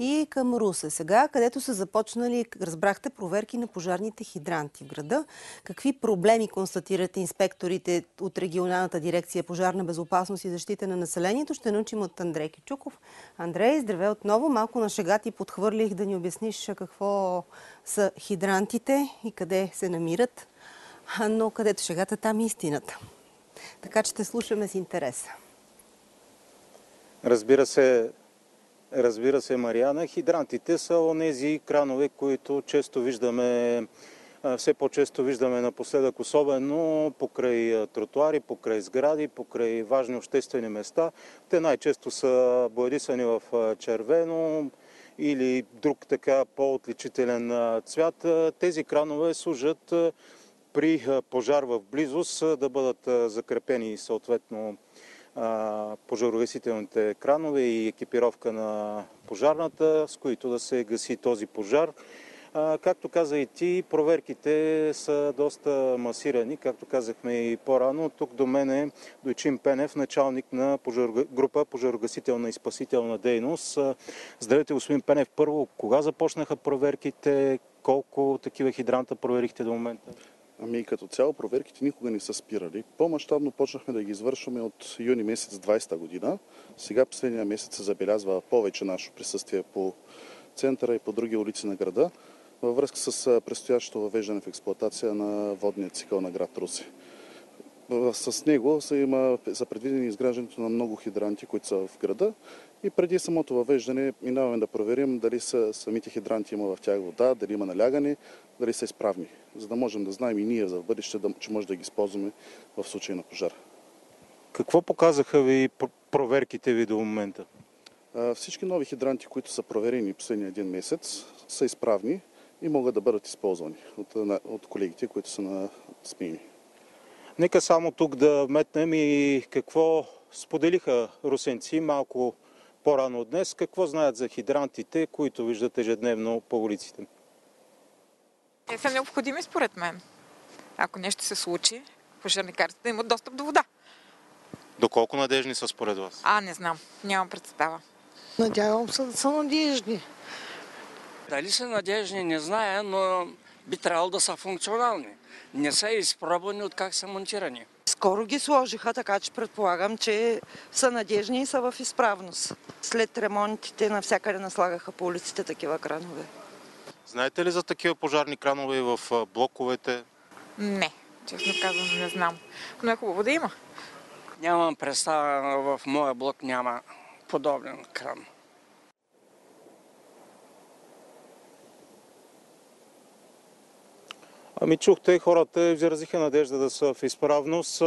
и към Русе. Сега, където са започнали, разбрахте, проверки на пожарните хидранти в града. Какви проблеми констатирате инспекторите от регионалната дирекция пожарна безопасност и защита на населението? Ще научим от Андрей Кичуков. Андрей, здраве отново. Малко на шега ти подхвърлих да ни обясниш какво са хидрантите и къде се намират. Но където шегата, там е истината. Така че те слушаме с интерес. Разбира се, разбира се, Мариана. Хидрантите са онези кранове, които често виждаме, все по-често виждаме напоследък, особено покрай тротуари, покрай сгради, покрай важни обществени места. Те най-често са боядисани в червено или друг така по-отличителен цвят. Тези кранове служат при пожар в близост да бъдат закрепени съответно пожарогасителните кранове и екипировка на пожарната, с които да се гаси този пожар. Както каза и ти, проверките са доста масирани, както казахме и по-рано. Тук до мен е Дойчин Пенев, началник на група пожарогасителна и спасителна дейност. Здравейте, господин Пенев. Първо, кога започнаха проверките? Колко такива хидранта проверихте до момента? Ами като цяло проверките никога не са спирали. По-масштабно почнахме да ги извършваме от юни месец 20 година. Сега последния месец се забелязва повече наше присъствие по центъра и по други улици на града във връзка с предстоящото въвеждане в експлуатация на водния цикъл на град Руси. С него са, има, за предвидени изграждането на много хидранти, които са в града и преди самото въвеждане минаваме да проверим дали са, самите хидранти има в тях вода, дали има налягане, дали са изправни, за да можем да знаем и ние за бъдеще, да, че може да ги използваме в случай на пожар. Какво показаха ви проверките ви до момента? Всички нови хидранти, които са проверени последния един месец, са изправни и могат да бъдат използвани от, от колегите, които са на смени. Нека само тук да метнем и какво споделиха русенци малко по-рано днес. Какво знаят за хидрантите, които виждат ежедневно по улиците? Те са необходими според мен. Ако нещо се случи, пожарникарите да имат достъп до вода. Доколко надежни са според вас? А, не знам. Нямам представа. Надявам се да са надежни. Дали са надежни, не зная, но би трябвало да са функционални. Не са изпробвани от как са монтирани. Скоро ги сложиха, така че предполагам, че са надежни и са в изправност. След ремонтите навсякъде наслагаха по улиците такива кранове. Знаете ли за такива пожарни кранове в блоковете? Не, честно казвам, не знам. Но е хубаво да има. Нямам представа, в моя блок няма подобен кран. Ами чухте, хората изразиха надежда да са в изправност.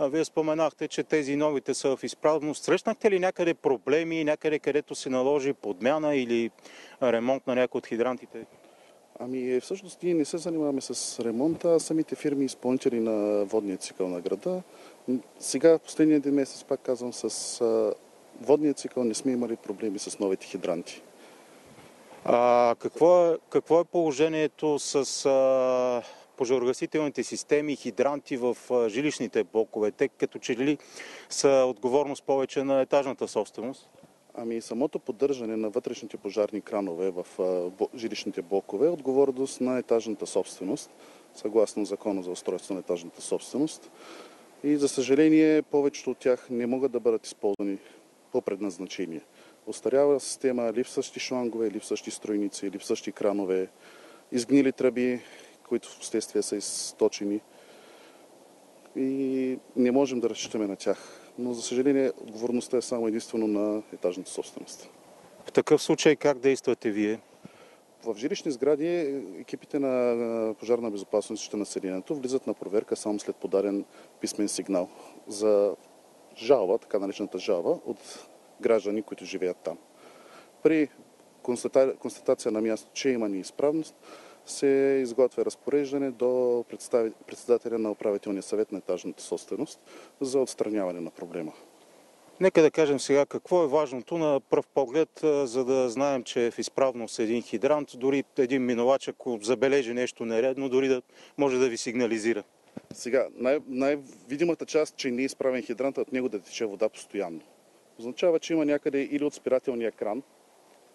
Вие споменахте, че тези новите са в изправност. Срещнахте ли някъде проблеми, някъде където се наложи подмяна или ремонт на някои от хидрантите? Ами всъщност ние не се занимаваме с ремонта, а самите фирми изпълнители на водния цикъл на града. Сега, последния един месец, пак казвам, с водния цикъл не сме имали проблеми с новите хидранти. А, какво, е, какво е положението с а, пожарогасителните системи хидранти в а, жилищните блокове? Те като че ли са отговорност повече на етажната собственост? Ами самото поддържане на вътрешните пожарни кранове в а, жилищните блокове е отговорност на етажната собственост, съгласно закона за устройство на етажната собственост. И за съжаление повечето от тях не могат да бъдат използвани по предназначение. Остарява система, липсващи шлангове, липсващи стройници, липсващи кранове, изгнили тръби, които в следствие са източени. И не можем да разчитаме на тях. Но, за съжаление, отговорността е само единствено на етажната собственост. В такъв случай как действате вие? В жилищни сгради екипите на пожарна безопасност и населението влизат на проверка само след подаден писмен сигнал за жалба, така наречената жалба, от граждани, които живеят там. При констатация на място, че има неизправност, се изготвя разпореждане до председателя на управителния съвет на етажната собственост за отстраняване на проблема. Нека да кажем сега какво е важното на пръв поглед, за да знаем, че е в изправност един хидрант, дори един минувач, ако забележи нещо нередно, дори да може да ви сигнализира. Сега, най- най-видимата част, че не е изправен хидрант, от него да тече вода постоянно означава, че има някъде или от спирателния кран,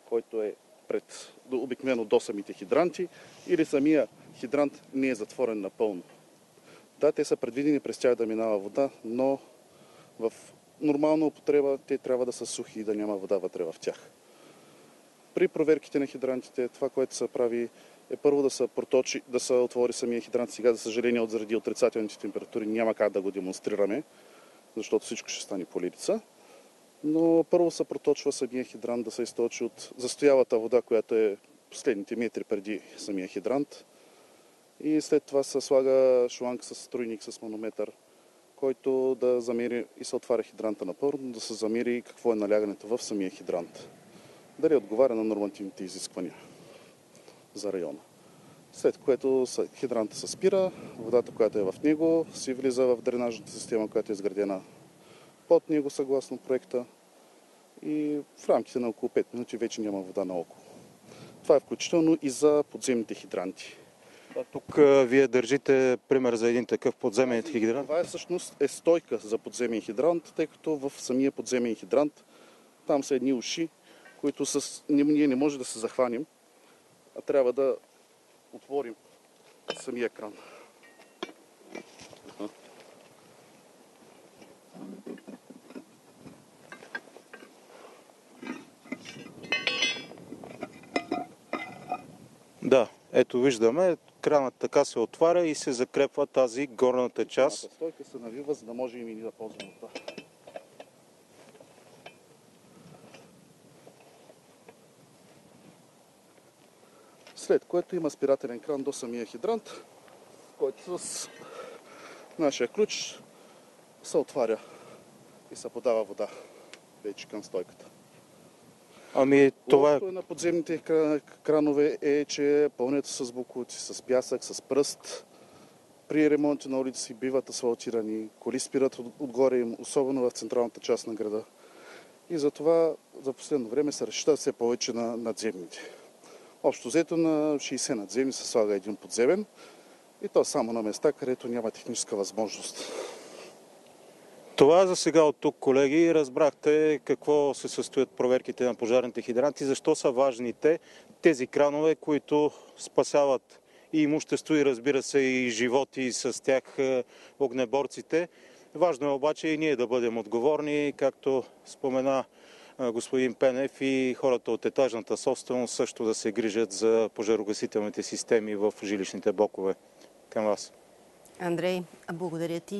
който е пред обикновено до самите хидранти, или самия хидрант не е затворен напълно. Да, те са предвидени през тях да минава вода, но в нормална употреба те трябва да са сухи и да няма вода вътре в тях. При проверките на хидрантите, това, което се прави е първо да се, проточи, да се отвори самия хидрант. Сега, за съжаление, от заради отрицателните температури няма как да го демонстрираме, защото всичко ще стане по ледица. Но първо се проточва самия хидрант да се източи от застоялата вода, която е последните метри преди самия хидрант. И след това се слага шланг с струйник с манометър, който да замери и се отваря хидранта напълно, да се замери какво е налягането в самия хидрант. Дали отговаря на нормативните изисквания за района. След което хидранта се спира, водата, която е в него, си влиза в дренажната система, която е изградена под него съгласно проекта и в рамките на около 5 минути вече няма вода наоколо. Това е включително и за подземните хидранти. А тук а, вие държите пример за един такъв подземен хидрант. Това е всъщност е стойка за подземен хидрант, тъй като в самия подземен хидрант там са едни уши, които с... ние ние не може да се захванем, а трябва да отворим самия кран. Да, ето виждаме, кранът така се отваря и се закрепва тази горната част. Стойка се навива, за да може и ние да ползваме това. След което има спирателен кран до самия хидрант, който с нашия ключ се отваря и се подава вода вече към стойката. Ами това е на подземните кра- кранове е, че пълнят с букуци, с пясък, с пръст. При ремонти на улици биват асфалтирани, коли спират от- отгоре им, особено в централната част на града. И затова за последно време се разчита все повече на надземните. Общо взето на 60 надземни се слага един подземен и то само на места, където няма техническа възможност. Това за сега от тук, колеги. Разбрахте какво се състоят проверките на пожарните хидранти, защо са важни те, тези кранове, които спасяват и имущество и разбира се и животи и с тях е, огнеборците. Важно е обаче и ние да бъдем отговорни, както спомена господин Пенев и хората от етажната собственост също да се грижат за пожарогасителните системи в жилищните блокове. Към вас. Андрей, благодаря ти.